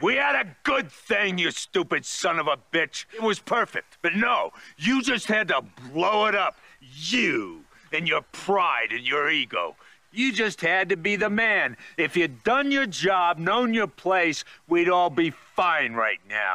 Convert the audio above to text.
We had a good thing, you stupid son of a bitch. It was perfect. But no, you just had to blow it up. You and your pride and your ego. You just had to be the man. If you'd done your job, known your place, we'd all be fine right now.